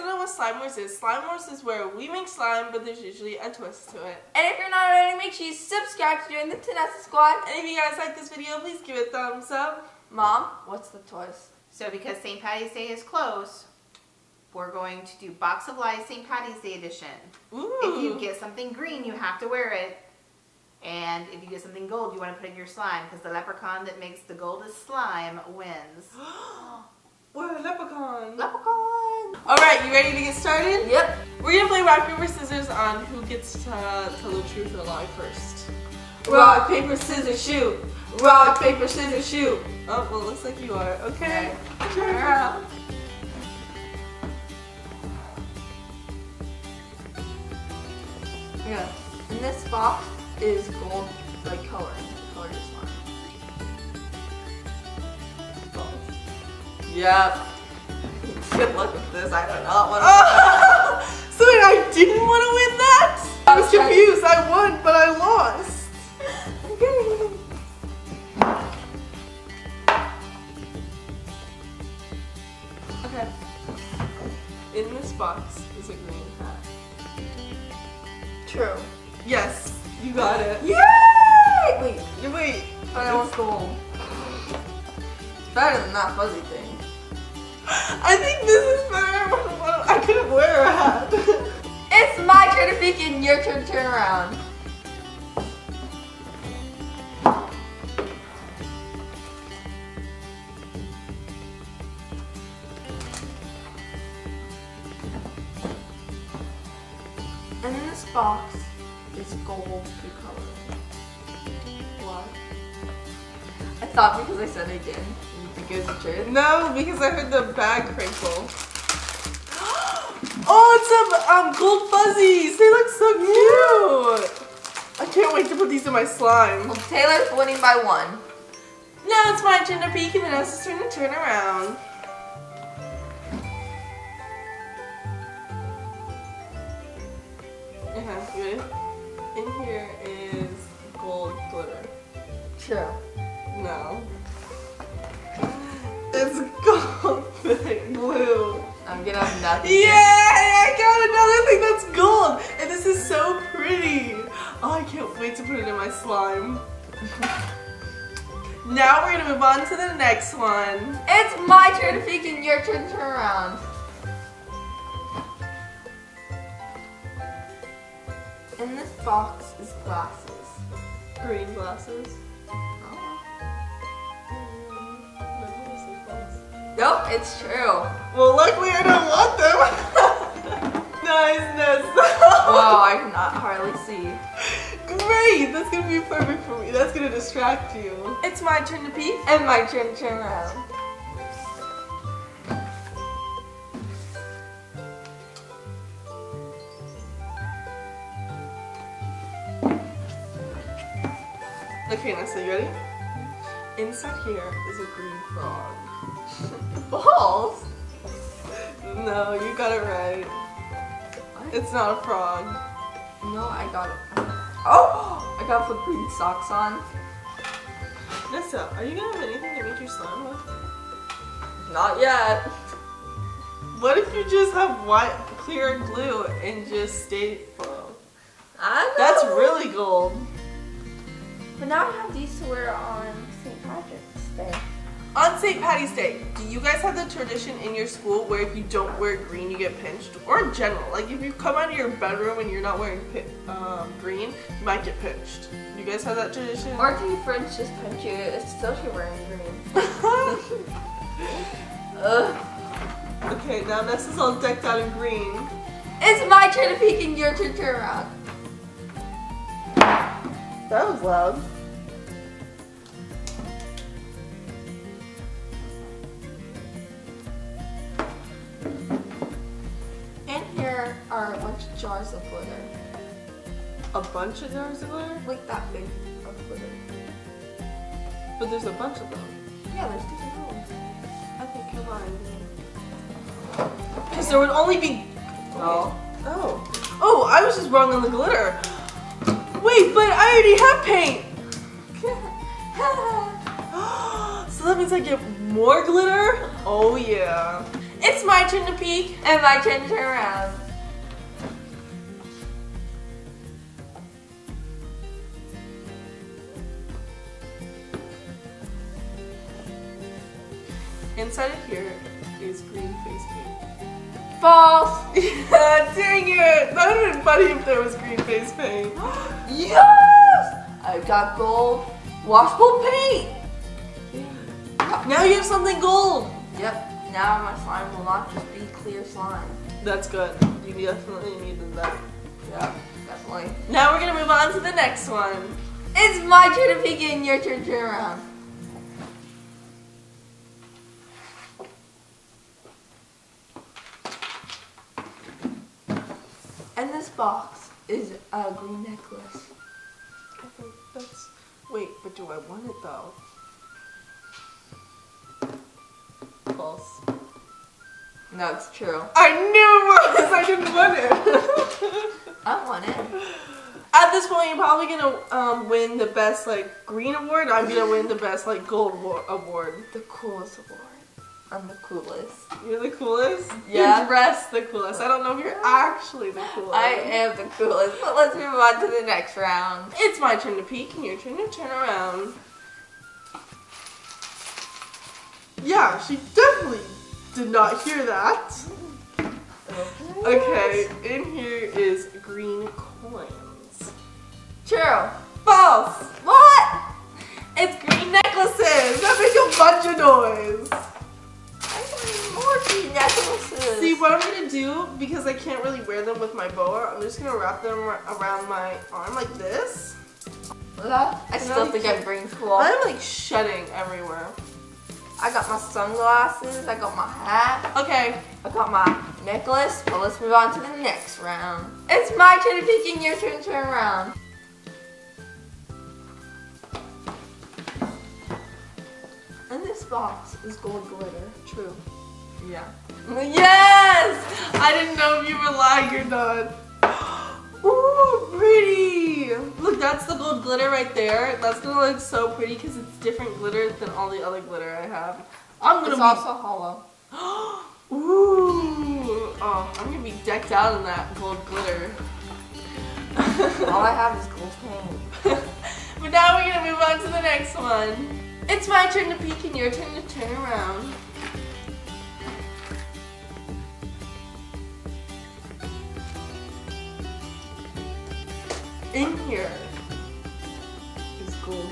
If you guys don't know what Slime Wars is, Slime Wars is where we make slime, but there's usually a twist to it. And if you're not already, make sure you subscribe to join the Tanessa Squad. And if you guys like this video, please give it a thumbs up. Mom, what's the twist? So because St. Patty's Day is close, we're going to do Box of Lies St. Patty's Day edition. Ooh. If you get something green, you have to wear it. And if you get something gold, you want to put in your slime because the leprechaun that makes the goldest slime wins. What a leprechaun. leprechaun! Alright, you ready to get started? Yep. We're gonna play rock, paper, scissors on who gets to tell the truth or lie first. Rock, paper, scissors, shoot. Rock, paper, scissors, shoot. Oh, well, looks like you are. Okay. Turn around. Yeah. And this box is gold, like color. Color your slime. Yep. Good luck with this. I do not want to. Oh, so wait, I didn't want to win that? I was confused. I won, but I lost. Okay. In this box is a green hat. True. Yes, you got it. Yay! Wait, wait. I gold. It's better than that fuzzy thing. I think this is better. I couldn't wear a hat. It's my turn to peek and your turn to turn around. And in this box is gold to color. Why? I thought because I said it again, you think the truth. no, because I heard the bag crinkle. Oh, it's some um, gold fuzzies. They look so cute. I can't wait to put these in my slime. Well, Taylor's winning by one. Now it's my to peek and Vanessa's turn to turn around. Good. In here is gold glitter. True. Yay! I got another thing that's gold! And this is so pretty! Oh, I can't wait to put it in my slime. now we're gonna move on to the next one. It's my turn to peek and your turn to turn around. In this box is glasses. Green glasses. Nope, it's true. Well, luckily I don't want them. Niceness. Wow, I cannot hardly see. Great! That's gonna be perfect for me. That's gonna distract you. It's my turn to pee And my turn to turn around. No, you got it right. It's not a frog. No, I got it. Oh! I gotta put green socks on. Nessa, are you gonna have anything to make your slime with? Not yet. What if you just have white clear glue and just stay flow? I know. That's really gold. But now I have these to wear on St. Patrick's Day. On St. Patty's Day, do you guys have the tradition in your school where if you don't wear green, you get pinched? Or in general, like if you come out of your bedroom and you're not wearing um, green, you might get pinched. Do you guys have that tradition? Or do your friends just punch you? It's still you're wearing green. Ugh. okay, now Nessa's all decked out in green. It's my turn to peek and your turn to turn around. That was loud. Jars of glitter. A bunch of jars of glitter? Like that big of glitter. But there's a bunch of them. Yeah, there's different ones. I think you're lying. Because there would only be. Oh. Oh. Oh, I was just wrong on the glitter. Wait, but I already have paint. so that means I get More glitter? Oh yeah. It's my turn to peek. And my turn to turn around. Inside of here is green face paint. False. Yeah, dang it! That would have been funny if there was green face paint. yes! I've got gold washable paint. Now you have something gold. Yep. Now my slime will not just be clear slime. That's good. You definitely needed that. Yeah, definitely. Now we're gonna move on to the next one. It's my turn to peek and your turn to turn around. Box is a green necklace. I think that's. Wait, but do I want it though? False. No, it's true. I knew it was. I didn't want it. I want it. At this point, you're probably gonna um, win the best like green award. I'm gonna win the best like gold award. The coolest award. I'm the coolest. You're the coolest. Yeah. You're dressed the coolest. I don't know if you're actually the coolest. I am the coolest. But let's move on to the next round. It's my turn to peek and your turn to turn around. Yeah, she definitely did not hear that. Okay, in here is green coins. True. False! What? It's green necklaces! That make a bunch of noise! Necklaces. See, what I'm gonna do, because I can't really wear them with my boa, I'm just gonna wrap them around my arm like this. Look, I still think I'm green cool. I'm like shedding everywhere. I got my sunglasses, I got my hat, Okay, I got my necklace, but let's move on to the next round. It's my turn to peek and your turn to turn around. And this box is gold glitter. true. Yeah. Yes! I didn't know if you were lying or not. Ooh, pretty! Look, that's the gold glitter right there. That's gonna look so pretty because it's different glitter than all the other glitter I have. I'm gonna It's be also hollow. Ooh! Oh, I'm gonna be decked out in that gold glitter. All I have is gold paint. but now we're gonna move on to the next one. It's my turn to peek and your turn to turn around. In here is gold.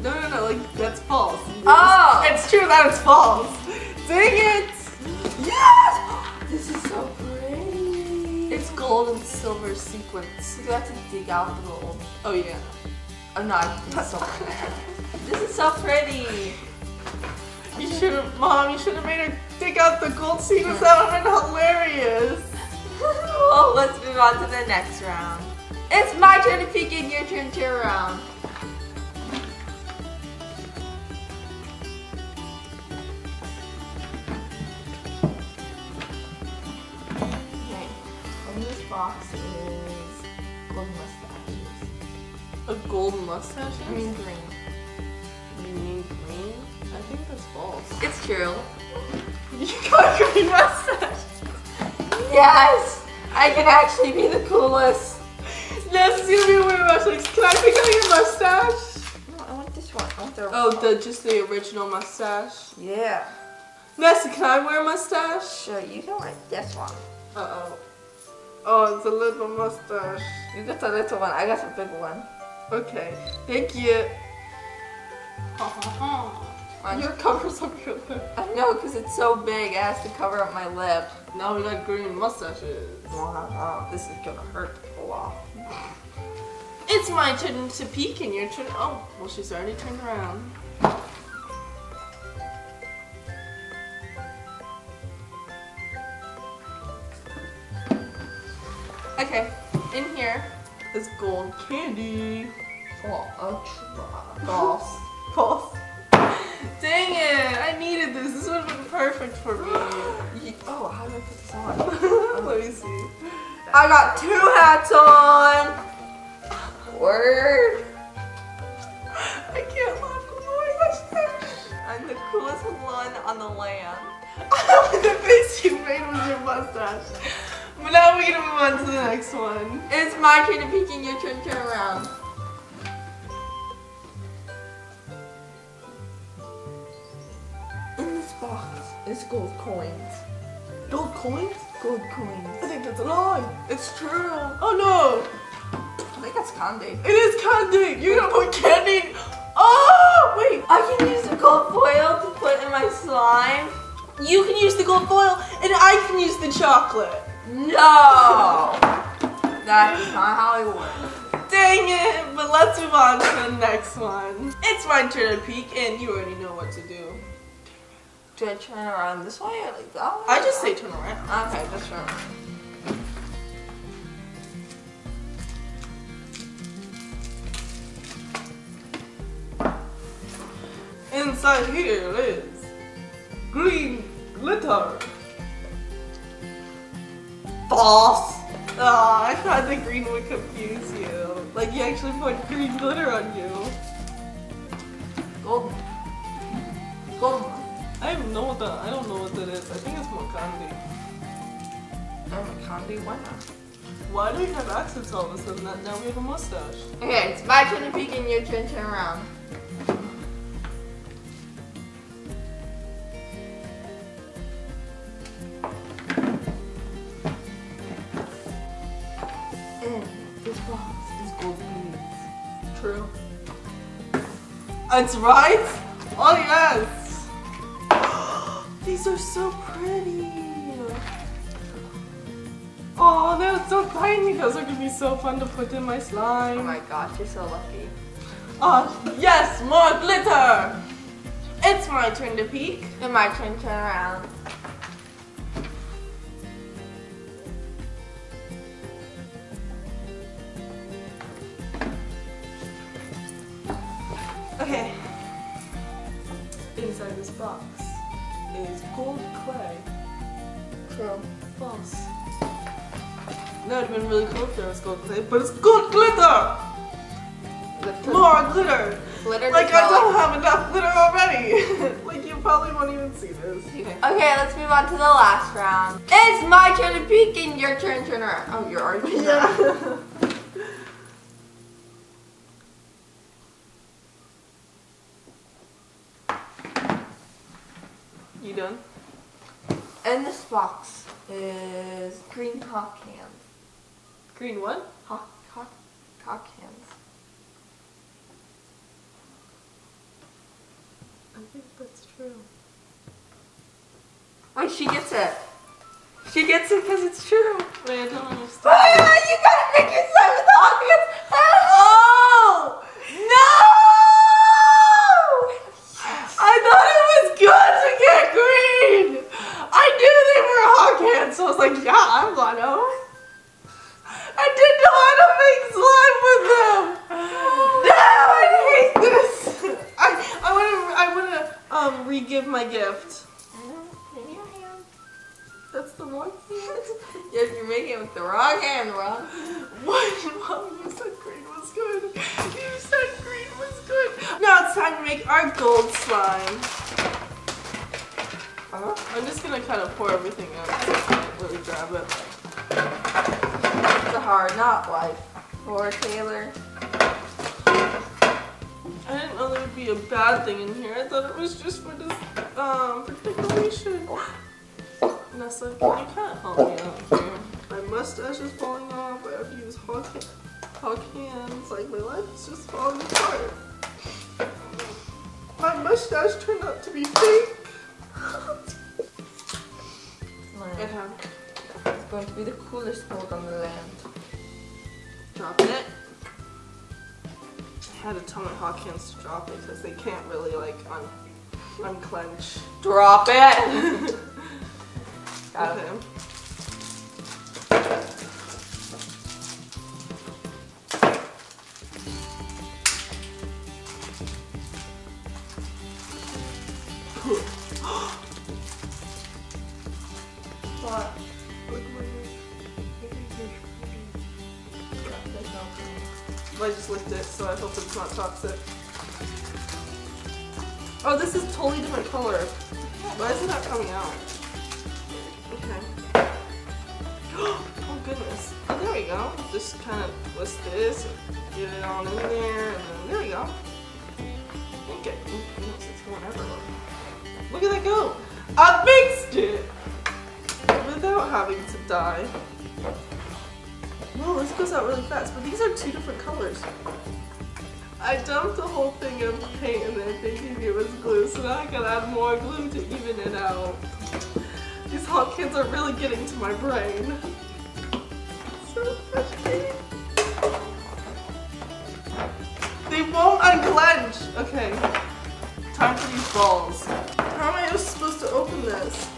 No, no, no, like, that's false. Oh! It's true that it's false. Dang it! Yes! This is so pretty. It's gold and silver sequins. You have to dig out the gold. Oh, yeah. Oh no, I put silver. This is so pretty. You should have, Mom, you should have made her dig out the gold seed. sequins. That would have been hilarious. well, oh, let's move on to the next round. It's my turn to peek and your turn to around. Okay, and this box is gold mustaches. A gold mustache? I mean green. you mean green? I think that's false. It's true. You got a green mustache. Yes! I can actually be the coolest. Yes, it's gonna be a weird mustache. Can I pick out your mustache? No, I want this one. I want the Oh, the just the original mustache. Yeah. Nessa, can I wear a mustache? Sure, you can wear this one. Uh oh. Oh, it's a little mustache. You got the little one. I got the big one. Okay, thank you. Your cover's up your lip. I know, because it's so big, it has to cover up my lip. Now we got green mustaches. Wow, this is gonna hurt to pull off. It's my turn to peek and your turn. Oh, well, she's already turned around. Okay, in here is gold candy. Oh. False. False. Dang it! I needed this. This would have been perfect for me. Oh, how do I put this on? Let me see. I got two hats on. Word. I can't laugh with my mustache. I'm the coolest one on the land. the face you made was your mustache. But now we're gonna move on to the next one. It's my turn to peek and your turn turn around. Box is gold coins. Gold coins? Gold coins. I think that's a lie. It's true. Oh no! I think that's candy. It is candy! You're gonna put candy! Oh! Wait! I can use the gold foil to put in my slime. You can use the gold foil and I can use the chocolate. No! That's not how it works. Dang it! But let's move on to the next one. It's my turn to peek and you already know what to do. Do I turn around this way or like that way? I just say turn around. Okay, just turn around. Inside here is green glitter. False. Oh, I thought the green would confuse you. Like you actually put green glitter on you. Gold. Gold. I don't know what that. I don't know what that is. I think it's candy. I'm a candy winner. Why do we have accents all of a sudden? Now we have a mustache. Okay, it's my turn to peek and your turn to turn around. In this box is gold. True. That's right. Oh yes. These are so pretty. Oh, they're so tiny. Those are gonna be so fun to put in my slime. Oh my gosh, you're so lucky. Oh, yes, more glitter. It's my turn to peek. And my turn to turn around. True. False. That would have been really cool if there was gold glitter, but it's gold glitter! More glitter! Glitter Like I don't have enough glitter already! like you probably won't even see this. Okay, let's move on to the last round. It's my turn to peek and your turn to turn around. Oh, you're already. Yeah. you done? In this box is green hot hands. Green what? Hot, hot, hot hands. I think that's true. Wait, she gets it. She gets it because it's true. Wait, I don't understand. Ah, you gotta make your with the cans. Oh! No! I thought it was good to get green! I knew they were hot hands, so I was like, yeah, I'm gonna. I didn't know how to make slime with them! No, I hate this! I, I wanna, I wanna, um, re-give my gift. That's the wrong hand. Yes, you're making it with the wrong hand, Ron. What? Mom, you said green was good. You said green was good. Now it's time to make our gold slime. Uh-huh. I'm just gonna kind of pour everything out so I can't grab it. It's a hard not life for Taylor. I didn't know there would be a bad thing in here. I thought it was just for this, um, for decoration. Nessa, can you kind of help me out here? My mustache is falling off. I have to use hot, hot hands. Like my life is just falling apart. My mustache turned out to be fake. It happened. It's going to be the coolest gold on the land. Drop it. I had to tell my hot hands to drop it because they can't really like un unclench. Drop it! Got. Okay. What? I just licked it, so I hope it's not toxic. Oh, this is totally different color. Why is it not coming out? Okay. Oh goodness. Oh, there we go. Just kind of twist this, get it all in there, and then there we go. Ooh, goodness, it's going everywhere. Look at that go. I mixed it without having to die. This goes out really fast, but these are two different colors. I dumped the whole thing of paint in there thinking it was glue, so now I gotta add more glue to even it out. These hot hands are really getting to my brain. So frustrating. They won't unclench! Okay. Time for these balls. How am I supposed to open this?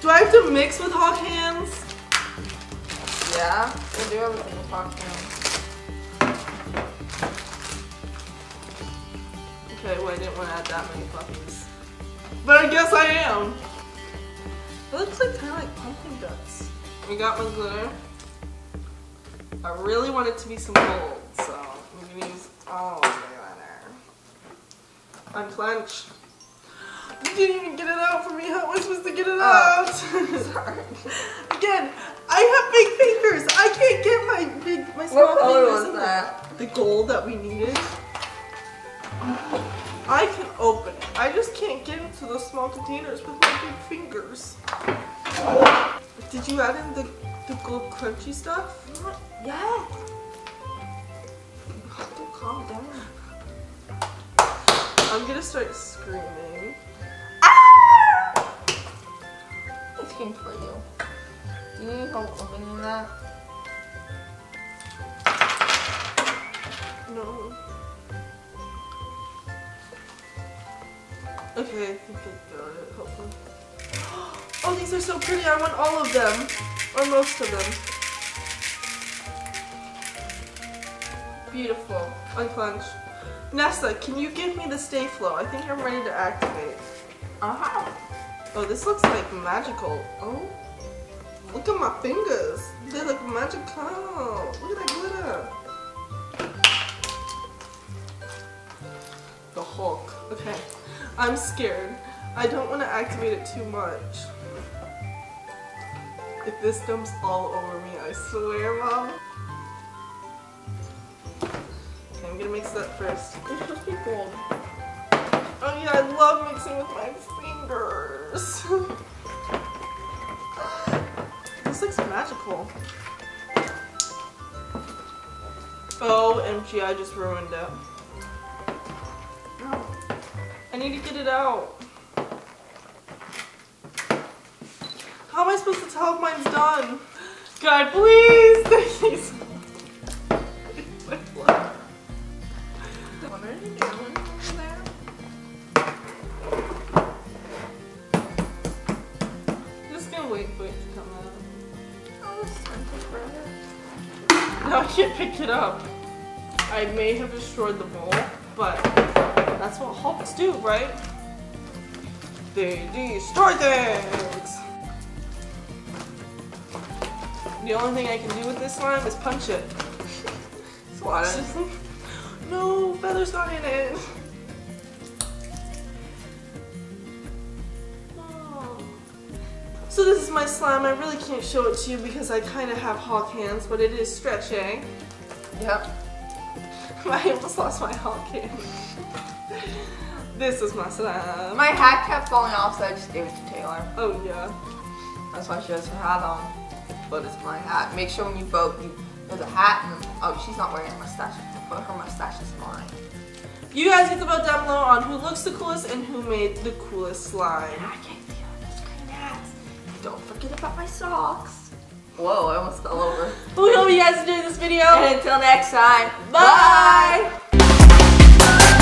Do I have to mix with hot hands? Yeah, we'll do everything with cans. Okay, well I didn't want to add that many puppies. But I guess I am. It looks like kind of like pumpkin guts. We got my glitter. I really want it to be some gold, so I'm gonna use all of the glitter. Unclench. You didn't even get it out for me. How am I supposed to get it Oh. out? Sorry. Again, I have big fingers. I can't get my big, my small What color fingers was in there. that? The gold that we needed. I can open it. I just can't get into those small containers with my big fingers. Did you add in the, the gold crunchy stuff? Have to calm down. I'm gonna start screaming. Ah! This came for you. Do you need help opening that? No. Okay, I think I got it, hopefully. Oh, these are so pretty. I want all of them. Or most of them. Beautiful. Unclench. Nessa, can you give me the Sta-Flo? I think I'm ready to activate. Uh-huh. Oh, this looks like magical. Oh. Look at my fingers. They look magical. Look at that glitter. The Hulk. Okay. I'm scared. I don't want to activate it too much. If this dumps all over me, I swear, Mom. Okay, I'm gonna mix that first. It's supposed to be gold. Oh yeah, I love mixing with my fingers. this looks magical. OMG, I just ruined it. No. I need to get it out. How am I supposed to tell if mine's done? God, please! may have destroyed the bowl, but that's what hawks do, right? They destroy things! The only thing I can do with this slime is punch it. Swat it. no, feathers got in it. So this is my slime. I really can't show it to you because I kind of have hawk hands, but it is stretching. Yep. I almost lost my hawk hand. this is my slime. My hat kept falling off, so I just gave it to Taylor. oh yeah. That's why she has her hat on. But it's my hat. Make sure when you vote, you there's a hat and oh, she's not wearing a mustache. But her mustache is mine. You guys get to vote down below on who looks the coolest and who made the coolest slime. I can't see on the screen hats. Don't forget about my socks. Whoa, I almost fell over. we hope you guys enjoyed this video. And until next time, bye. bye.